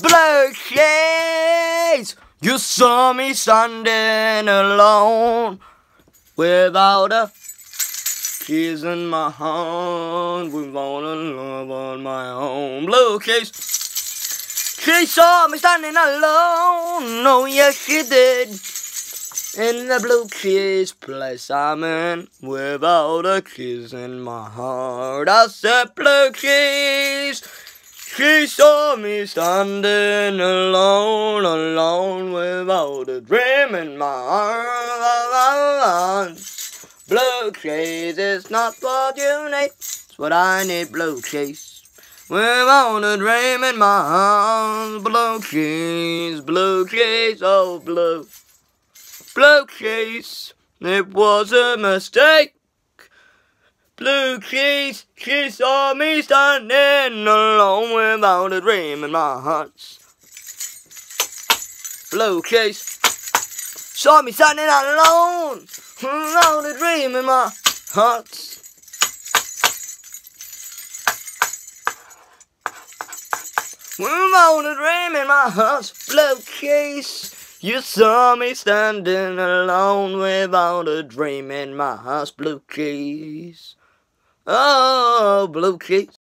Bloodshed! You saw me standing alone without a keys in my hand, with all the love on my own. Blue keys. She saw me standing alone. No, oh, yes, she did. In the blue keys place I'm in without a kiss in my heart. I said blue keys. She saw me standing alone, alone without a dream in my heart. Blue keys is not what you need, it's what I need. Blue keys. Without a dream in my heart, blue keys, blue keys, oh blue, blue keys, it was a mistake. Blue keys, she saw me standing alone without a dream in my heart. Blue keys, saw me standing alone without a dream in my heart. Without a dream in my heart, blue keys. You saw me standing alone without a dream in my heart, blue keys. Oh, blue keys.